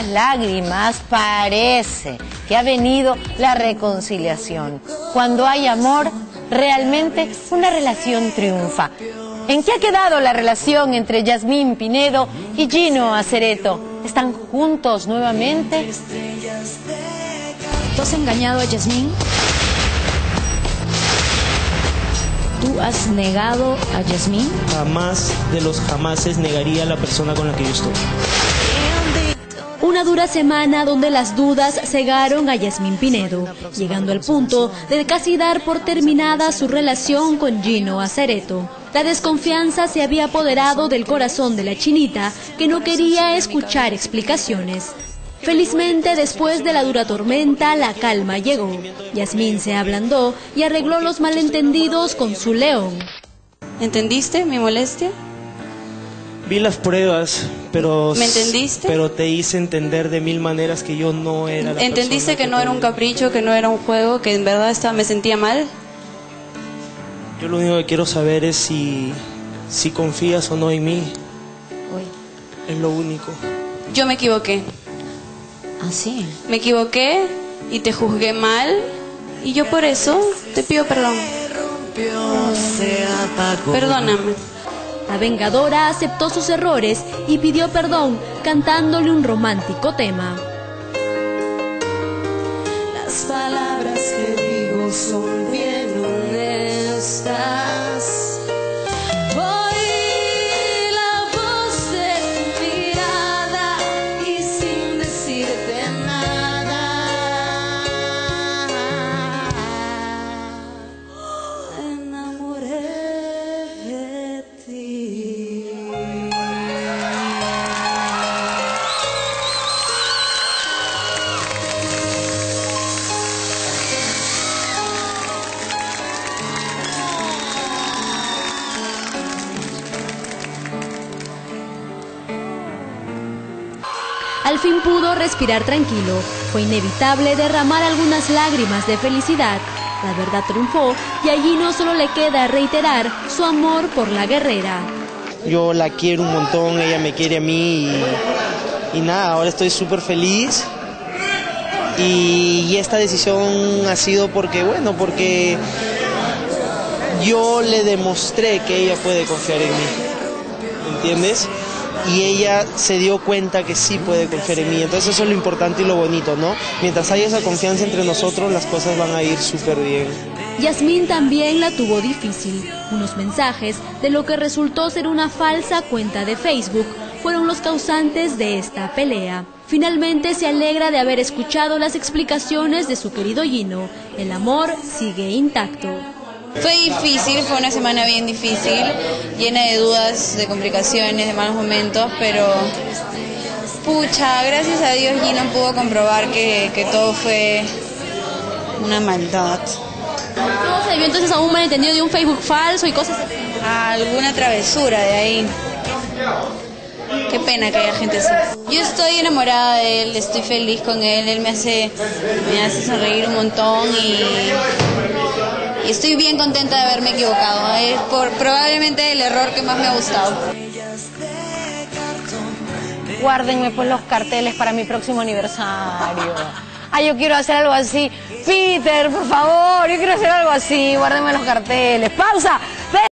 las lágrimas parece que ha venido la reconciliación. Cuando hay amor, realmente una relación triunfa. ¿En qué ha quedado la relación entre Yasmín Pinedo y Gino Acereto? ¿Están juntos nuevamente? ¿Tú has engañado a Yasmín? ¿Tú has negado a Yasmín? Jamás de los jamases negaría a la persona con la que yo estoy. Una dura semana donde las dudas cegaron a Yasmín Pinedo, llegando al punto de casi dar por terminada su relación con Gino Acereto. La desconfianza se había apoderado del corazón de la chinita, que no quería escuchar explicaciones. Felizmente, después de la dura tormenta, la calma llegó. Yasmín se ablandó y arregló los malentendidos con su león. ¿Entendiste mi molestia? Vi las pruebas, pero... ¿Me entendiste? Pero te hice entender de mil maneras que yo no era la ¿Entendiste persona que no era un capricho, que no era un juego, que en verdad estaba, me sentía mal? Yo lo único que quiero saber es si, si confías o no en mí. Es lo único. Yo me equivoqué. ¿Ah, sí? Me equivoqué y te juzgué mal y yo por eso te pido perdón. Perdóname. La vengadora aceptó sus errores y pidió perdón cantándole un romántico tema. Las palabras que digo son Al fin pudo respirar tranquilo. Fue inevitable derramar algunas lágrimas de felicidad. La verdad triunfó y allí no solo le queda reiterar su amor por la guerrera. Yo la quiero un montón, ella me quiere a mí y, nada, ahora estoy súper feliz. Y esta decisión ha sido porque, bueno, porque yo le demostré que ella puede confiar en mí. ¿Entiendes? Y ella se dio cuenta que sí puede confiar en mí. Entonces eso es lo importante y lo bonito, ¿no? Mientras haya esa confianza entre nosotros, las cosas van a ir súper bien. Yasmín también la tuvo difícil. Unos mensajes de lo que resultó ser una falsa cuenta de Facebook fueron los causantes de esta pelea. Finalmente se alegra de haber escuchado las explicaciones de su querido Gino. El amor sigue intacto. Fue difícil, fue una semana bien difícil, llena de dudas, de complicaciones, de malos momentos, pero pucha, gracias a Dios Gino pudo comprobar que, que todo fue una maldad. ¿Cómo se debió entonces a un malentendido de un Facebook falso y cosas así? alguna travesura de ahí. Qué pena que haya gente así. Yo estoy enamorada de él, estoy feliz con él, él me hace, me hace sonreír un montón y, y estoy bien contenta de haberme equivocado. Es por, probablemente el error que más me ha gustado. Guárdenme pues los carteles para mi próximo aniversario. Ay, yo quiero hacer algo así. Peter, por favor, yo quiero hacer algo así. Guárdenme los carteles. Pausa.